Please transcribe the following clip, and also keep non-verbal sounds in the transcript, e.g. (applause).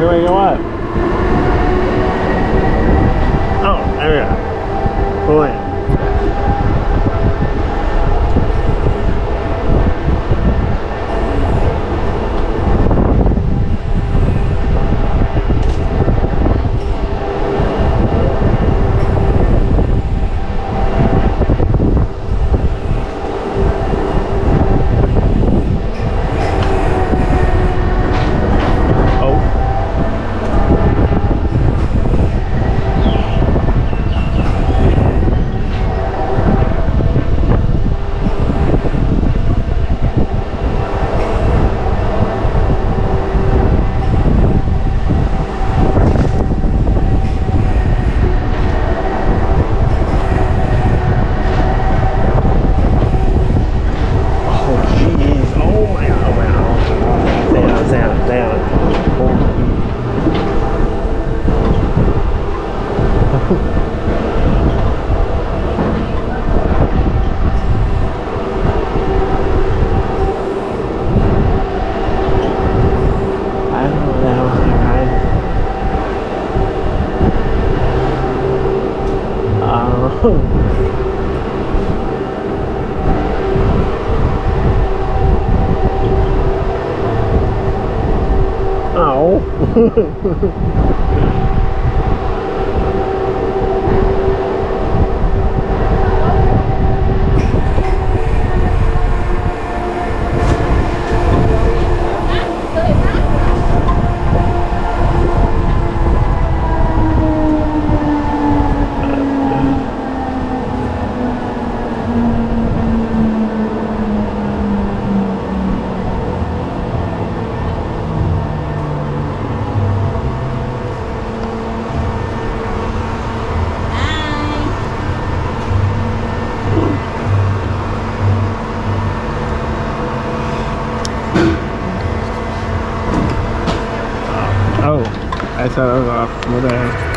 any way you want. Oh, there we go. Pull in. (laughs) Ow. (laughs) ऐसा मज़ा है